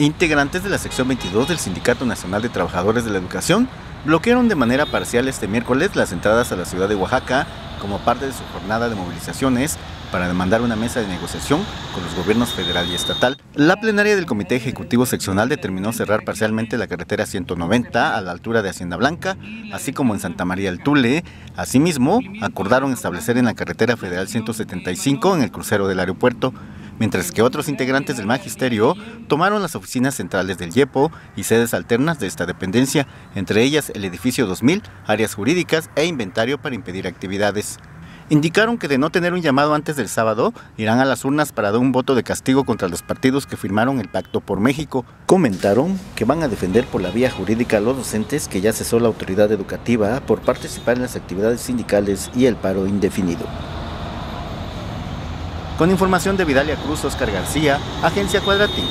Integrantes de la sección 22 del Sindicato Nacional de Trabajadores de la Educación bloquearon de manera parcial este miércoles las entradas a la ciudad de Oaxaca como parte de su jornada de movilizaciones para demandar una mesa de negociación con los gobiernos federal y estatal. La plenaria del Comité Ejecutivo Seccional determinó cerrar parcialmente la carretera 190 a la altura de Hacienda Blanca, así como en Santa María del Tule. Asimismo, acordaron establecer en la carretera federal 175 en el crucero del aeropuerto mientras que otros integrantes del magisterio tomaron las oficinas centrales del YEPO y sedes alternas de esta dependencia, entre ellas el edificio 2000, áreas jurídicas e inventario para impedir actividades. Indicaron que de no tener un llamado antes del sábado, irán a las urnas para dar un voto de castigo contra los partidos que firmaron el Pacto por México. Comentaron que van a defender por la vía jurídica a los docentes que ya cesó la autoridad educativa por participar en las actividades sindicales y el paro indefinido. Con información de Vidalia Cruz, Oscar García, Agencia Cuadratín.